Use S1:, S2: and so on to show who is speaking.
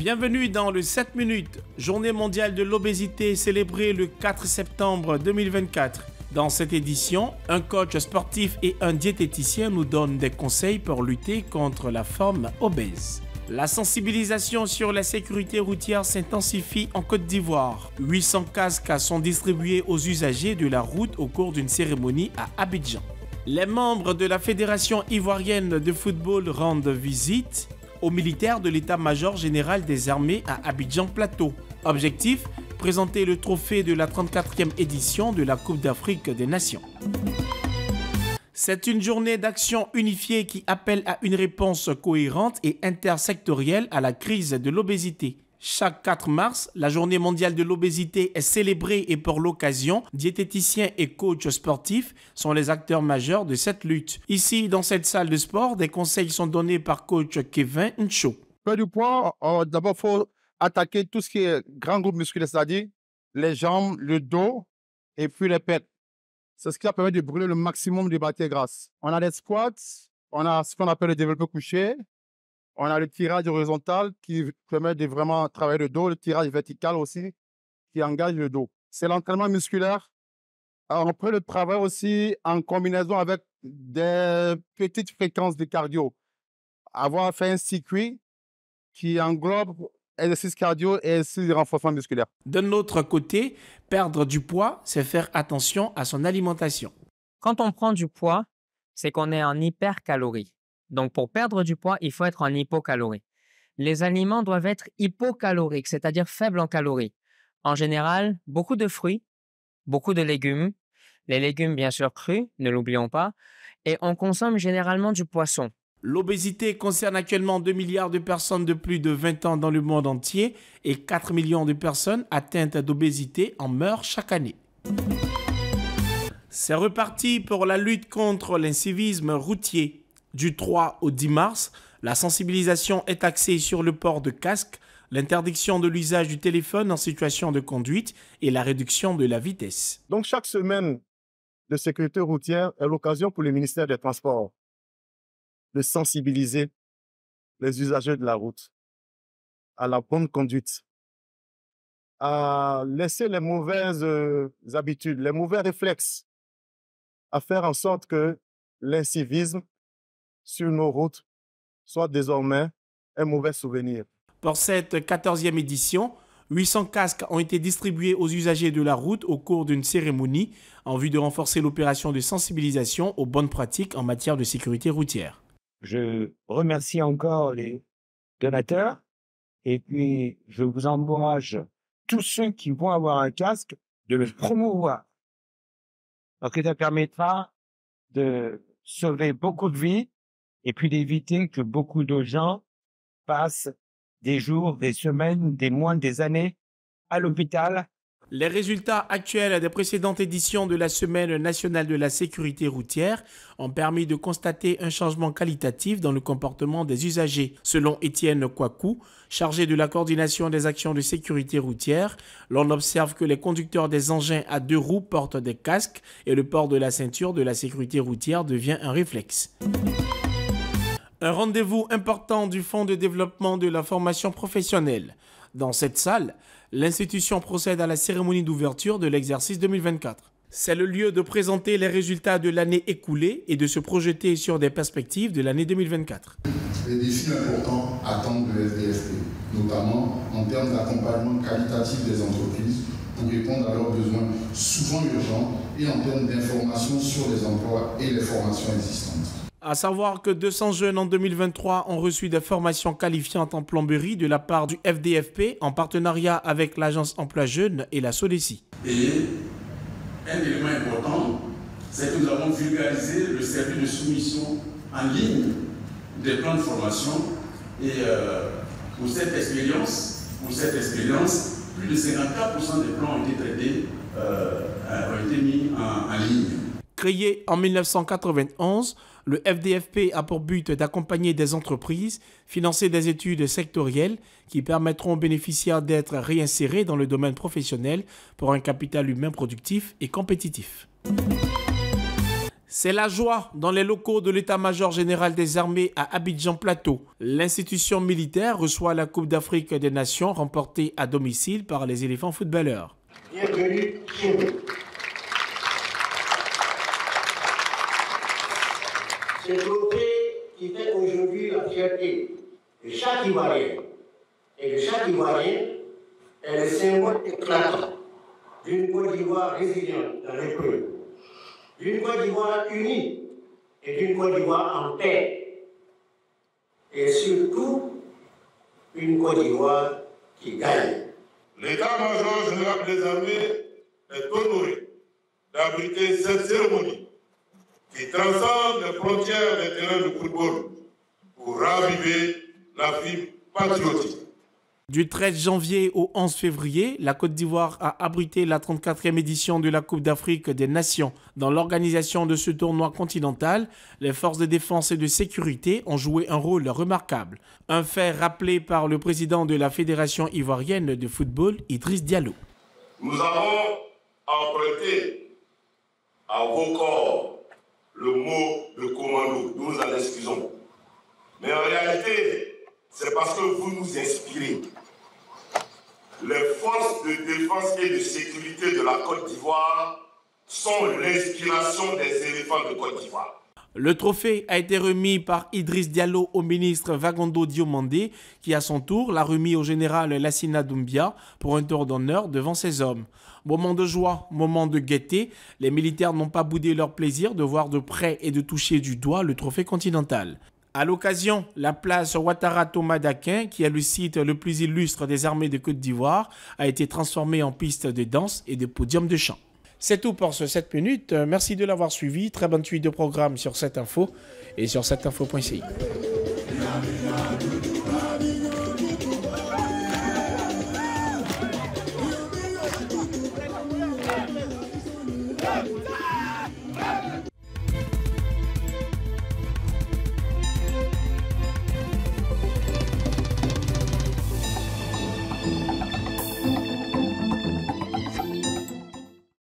S1: Bienvenue dans le 7 minutes, journée mondiale de l'obésité célébrée le 4 septembre 2024. Dans cette édition, un coach sportif et un diététicien nous donnent des conseils pour lutter contre la forme obèse. La sensibilisation sur la sécurité routière s'intensifie en Côte d'Ivoire. 800 casques sont distribués aux usagers de la route au cours d'une cérémonie à Abidjan. Les membres de la Fédération ivoirienne de football rendent visite aux militaires de l'état-major général des armées à Abidjan Plateau. Objectif présenter le trophée de la 34e édition de la Coupe d'Afrique des Nations. C'est une journée d'action unifiée qui appelle à une réponse cohérente et intersectorielle à la crise de l'obésité. Chaque 4 mars, la journée mondiale de l'obésité est célébrée et pour l'occasion, diététiciens et coachs sportifs sont les acteurs majeurs de cette lutte. Ici, dans cette salle de sport, des conseils sont donnés par coach Kevin Ncho.
S2: Peu du poids, d'abord, il faut attaquer tout ce qui est grand groupe musculaire, c'est-à-dire les jambes, le dos et puis les pètes. C'est ce qui va permettre de brûler le maximum de matières grasses. On a les squats, on a ce qu'on appelle le développé couché, on a le tirage horizontal qui permet de vraiment travailler le dos, le tirage vertical aussi qui engage le dos. C'est l'entraînement musculaire. Alors, on peut le travailler aussi en combinaison avec des petites fréquences de cardio. Avoir fait un circuit qui englobe exercice cardio et exercice de renforcement musculaire.
S1: D'un autre côté, perdre du poids, c'est faire attention à son alimentation.
S3: Quand on prend du poids, c'est qu'on est en hypercalorie. Donc, pour perdre du poids, il faut être en hypocalorie. Les aliments doivent être hypocaloriques, c'est-à-dire faibles en calories. En général, beaucoup de fruits, beaucoup de légumes, les légumes bien sûr crus, ne l'oublions pas, et on consomme généralement du poisson.
S1: L'obésité concerne actuellement 2 milliards de personnes de plus de 20 ans dans le monde entier et 4 millions de personnes atteintes d'obésité en meurent chaque année. C'est reparti pour la lutte contre l'incivisme routier. Du 3 au 10 mars, la sensibilisation est axée sur le port de casque, l'interdiction de l'usage du téléphone en situation de conduite et la réduction de la vitesse.
S2: Donc, chaque semaine de sécurité routière est l'occasion pour le ministère des Transports de sensibiliser les usagers de la route à la bonne conduite, à laisser les mauvaises euh, habitudes, les mauvais réflexes, à faire en sorte que l'incivisme sur nos routes soit désormais un mauvais souvenir.
S1: Pour cette 14e édition, 800 casques ont été distribués aux usagers de la route au cours d'une cérémonie en vue de renforcer l'opération de sensibilisation aux bonnes pratiques en matière de sécurité routière.
S4: Je remercie encore les donateurs et puis je vous encourage tous ceux qui vont avoir un casque de le promouvoir. Parce que ça permettra de sauver beaucoup de vies et puis d'éviter que beaucoup de gens passent des jours, des semaines, des mois, des années à l'hôpital
S1: les résultats actuels des précédentes éditions de la Semaine nationale de la sécurité routière ont permis de constater un changement qualitatif dans le comportement des usagers. Selon Étienne Kwaku, chargé de la coordination des actions de sécurité routière, l'on observe que les conducteurs des engins à deux roues portent des casques et le port de la ceinture de la sécurité routière devient un réflexe. Un rendez-vous important du Fonds de développement de la formation professionnelle. Dans cette salle, l'institution procède à la cérémonie d'ouverture de l'exercice 2024. C'est le lieu de présenter les résultats de l'année écoulée et de se projeter sur des perspectives de l'année 2024.
S5: Les défis importants attendent le FDFP, notamment en termes d'accompagnement qualitatif des entreprises pour répondre à leurs besoins souvent urgents et en termes d'information sur les emplois et les formations existantes.
S1: À savoir que 200 jeunes en 2023 ont reçu des formations qualifiantes en plomberie de la part du FDFP en partenariat avec l'agence Emploi Jeunes et la SODECI.
S6: Et un élément important, c'est que nous avons vulgarisé le service de soumission en ligne des plans de formation. Et euh, pour cette expérience, pour cette expérience, plus de 54% des plans ont été traités, euh, ont été mis en ligne.
S1: Créé en 1991, le FDFP a pour but d'accompagner des entreprises, financer des études sectorielles qui permettront aux bénéficiaires d'être réinsérés dans le domaine professionnel pour un capital humain productif et compétitif. C'est la joie dans les locaux de l'état-major général des armées à Abidjan Plateau. L'institution militaire reçoit la Coupe d'Afrique des Nations remportée à domicile par les éléphants footballeurs.
S7: Bienvenue chez nous. Ce trophée qui fait la fierté de chaque Ivoirien et de chaque Ivoirien est le symbole éclatant d'une Côte d'Ivoire résiliente dans l'épreuve d'une Côte d'Ivoire unie et d'une Côte d'Ivoire en paix. Et surtout, une Côte d'Ivoire qui gagne.
S8: L'état-major général des armées est honoré d'abriter cette cérémonie qui transcende les frontières des terrains de football pour raviver la vie patriotique.
S1: Du 13 janvier au 11 février, la Côte d'Ivoire a abrité la 34e édition de la Coupe d'Afrique des Nations. Dans l'organisation de ce tournoi continental, les forces de défense et de sécurité ont joué un rôle remarquable. Un fait rappelé par le président de la Fédération ivoirienne de football, Idriss Diallo.
S8: Nous avons emprunté à vos corps le mot de commando. Nous en excusons. Mais en réalité, c'est parce que vous nous inspirez les forces de défense et de sécurité de la Côte d'Ivoire sont l'inspiration des éléphants de Côte d'Ivoire.
S1: Le trophée a été remis par Idriss Diallo au ministre Vagondo Diomandé, qui à son tour l'a remis au général Lassina Doumbia pour un tour d'honneur devant ses hommes. Moment de joie, moment de gaieté, les militaires n'ont pas boudé leur plaisir de voir de près et de toucher du doigt le trophée continental. À l'occasion, la place Ouattara Thomas d'Aquin, qui est le site le plus illustre des armées de Côte d'Ivoire, a été transformée en piste de danse et de podium de chant. C'est tout pour ce 7 minutes. Merci de l'avoir suivi. Très bonne suite de programme sur cette info et sur cette info.ci.